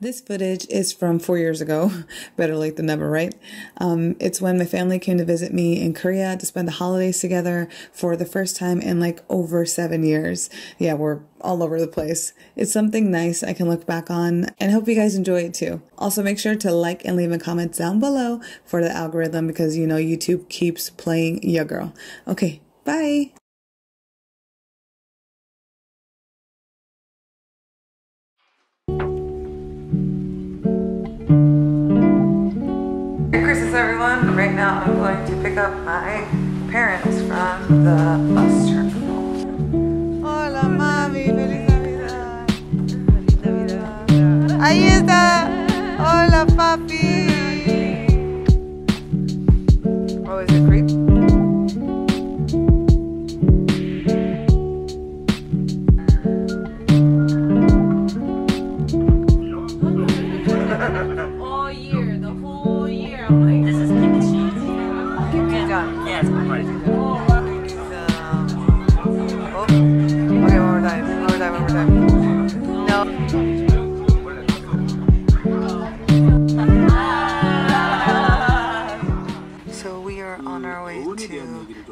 This footage is from four years ago. Better late than never, right? Um, it's when my family came to visit me in Korea to spend the holidays together for the first time in like over seven years. Yeah, we're all over the place. It's something nice I can look back on and hope you guys enjoy it too. Also, make sure to like and leave a comment down below for the algorithm because you know YouTube keeps playing your girl. Okay, bye. Christmas, everyone. Right now, I'm going to pick up my parents from the bus terminal. Hola, mami. Feliz Navidad. Feliz Navidad. Ahí está. Hola, papi. Oh, is it creep?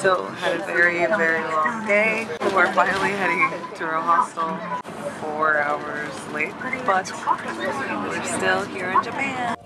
So had a very, very long day. We're finally heading to our hostel. Four hours late, but we're still here in Japan.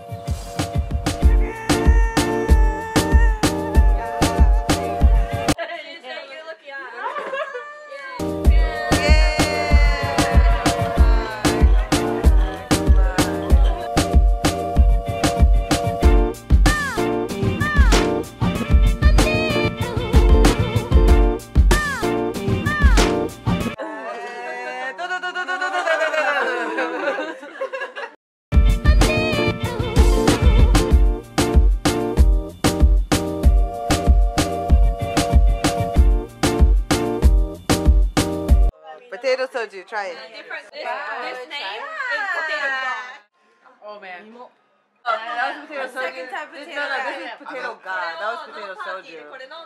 Oh man. that was potato soju. Second time potato. No, no, this is potato god. That was potato soju.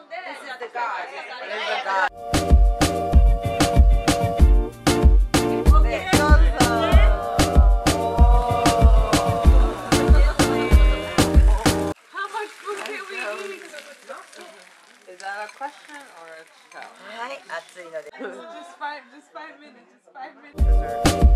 This is the god. This is the god. How much food can we eat? Is that a question or a shout? はい、暑いので。Just five, just five minutes, just five minutes.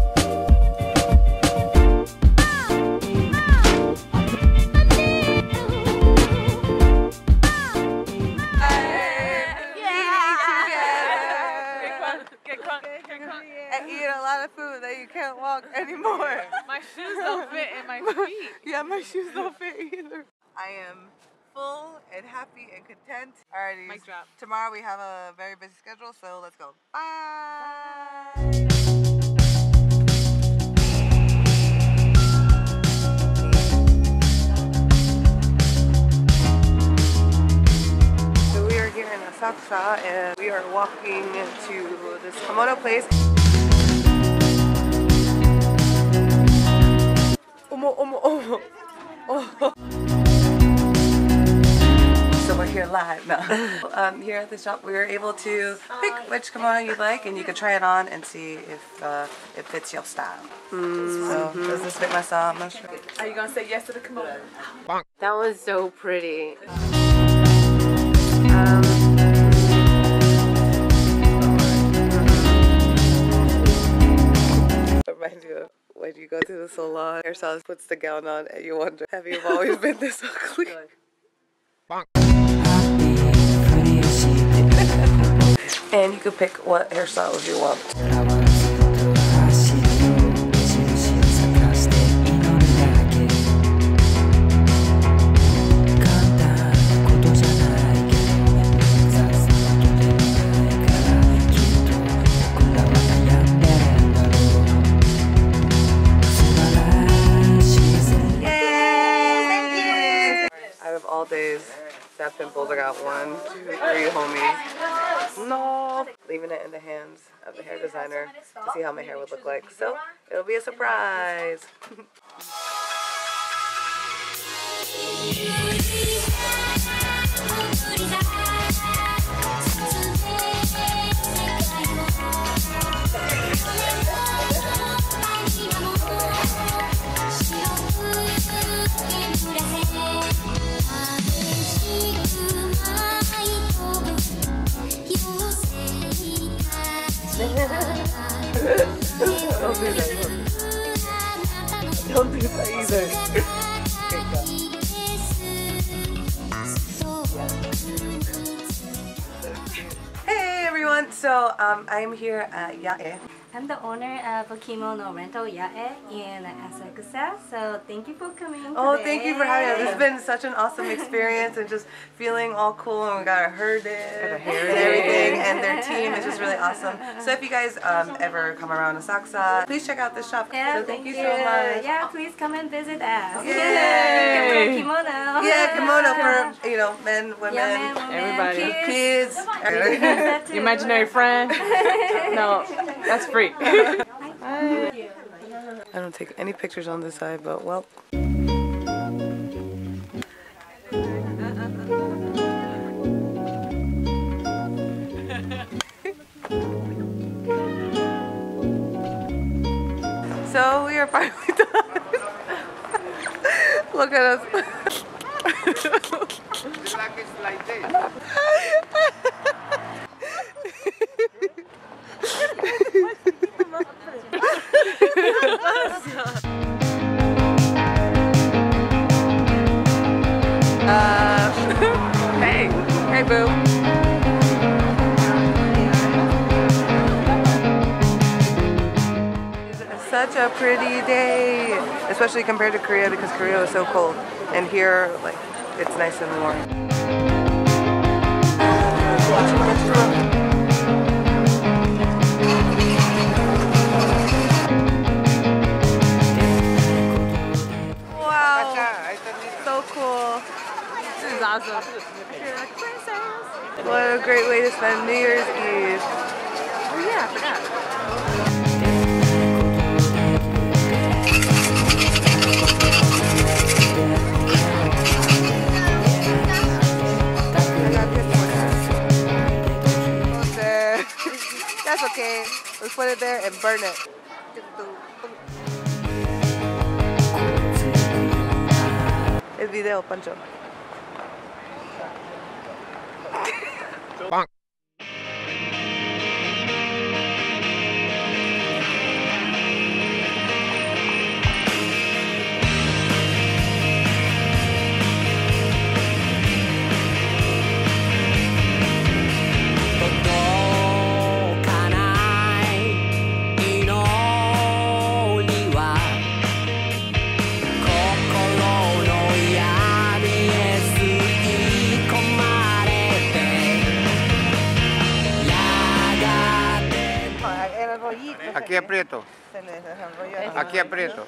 my shoes don't fit either. I am full and happy and content. Alrighty. Mic drop. Tomorrow we have a very busy schedule, so let's go. Bye. So we are here in a Asakusa and we are walking to this kimono place. Omo, omo, omo. Oh. So we're here live now. um, here at the shop, we were able to pick which kimono you like, and you could try it on and see if uh, it fits your style. So does this fit my style? I'm not sure. Are you gonna say yes to the kimono? That was so pretty. Um, Reminds you of when you go to the salon, hairstylist puts the gown on, and you wonder, have you always been this ugly? and you can pick what hairstyles you want. That pimples, I got one, two, three homies. No! Leaving it in the hands of the hair designer to see how my hair would look like. So, it'll be a surprise. Don't do that. Don't do that either. Hey everyone, so um, I'm here at Yae. I'm the owner of Kimono Rental Yae in Asakusa, so thank you for coming. Oh, today. thank you for having us. It's been such an awesome experience and just feeling all cool and we got our hair did and everything and their team is just really awesome. So if you guys um, ever come around Asakusa, please check out this shop. Yeah, so thank, you so much. Yeah, please come and visit us. Yay. you can wear kimono. Yeah, kimono for you know men, women, yeah, men, women, Everybody. kids. kids. That. Your imaginary friend? No, that's free. I don't take any pictures on this side, but well. so we are finally done. Look at us. Such a pretty day, especially compared to Korea because Korea was so cold, and here, like, it's nice and warm. Wow, so cool. This is awesome. What a great way to spend New Year's Eve. Oh yeah, I okay. Let's put it there and burn it. El video, Pancho. Aquí aprieto. Aquí aprieto.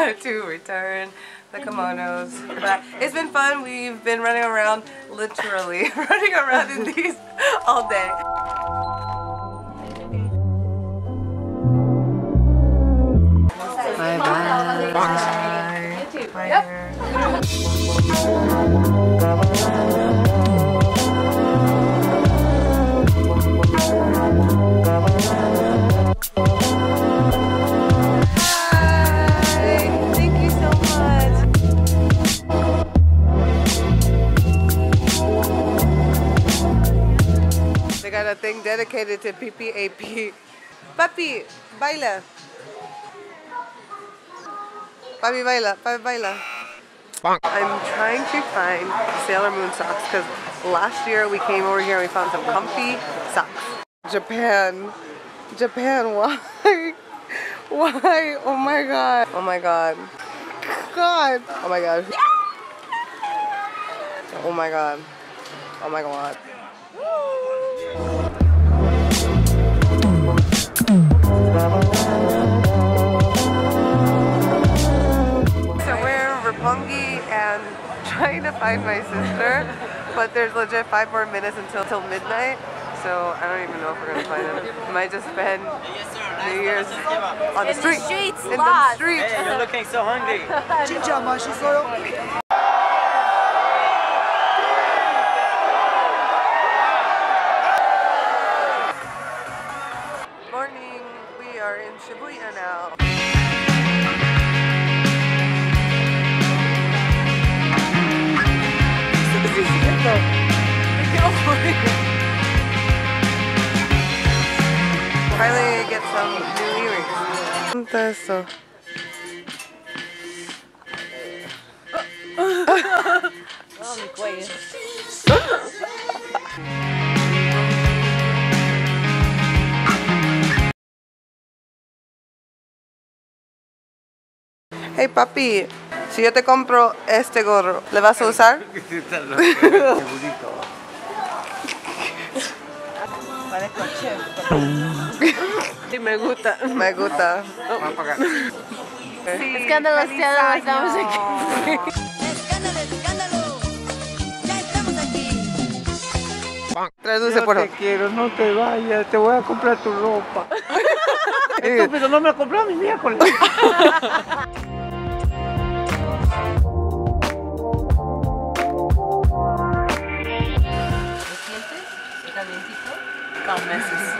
to return the kimonos. But it's been fun. We've been running around, literally running around in these all day. Bye bye. Bye. Bye. Hi. They got a thing dedicated to PPAP. Papi, baila. Papi, baila. Papi, baila. I'm trying to find Sailor Moon socks because last year we came over here and we found some comfy socks. Japan. Japan, why? Why? Oh my god. Oh my god. God. Oh my god. Oh my god. Oh my god. trying to find my sister, but there's legit five more minutes until till midnight. So I don't even know if we're gonna find him. We might just spend New Year's on the In the street. streets, In the lost. street. You're looking so hungry. earrings. ¿Cuánto eso? Hey papi, si yo te compro este gorro, ¿le vas a usar? Sí, me gusta. Me gusta. Va a pagar. Escándalo, escándalo, estamos aquí. Escándalo, escándalo. Ya estamos aquí. Traduce por Te favor. quiero, no te vayas, te voy a comprar tu ropa. Estúpido, no me compró mi miércoles. Calm messes. Punk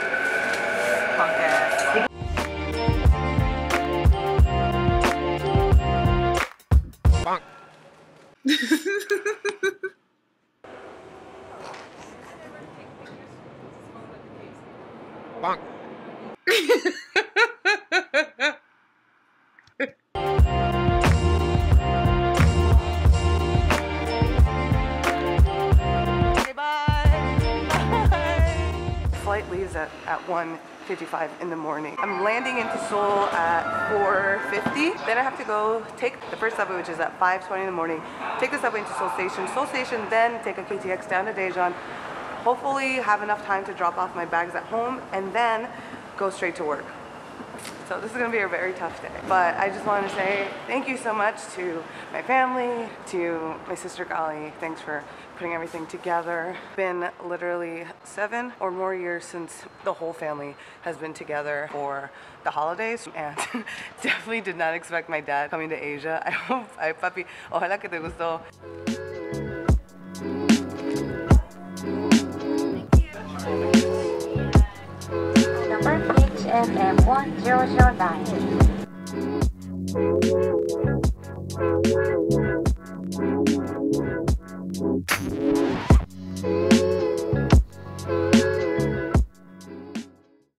Into Seoul at 4.50. Then I have to go take the first subway, which is at 5.20 in the morning. Take the subway into Seoul Station. Seoul Station, then take a KTX down to Daejeon. Hopefully have enough time to drop off my bags at home and then go straight to work. So this is gonna be a very tough day. But I just wanna say thank you so much to my family, to my sister Gali. Thanks for putting everything together. Been literally seven or more years since the whole family has been together for the holidays and definitely did not expect my dad coming to Asia. I hope, ay papi, ojalá que te gustó. Number HFM 1009.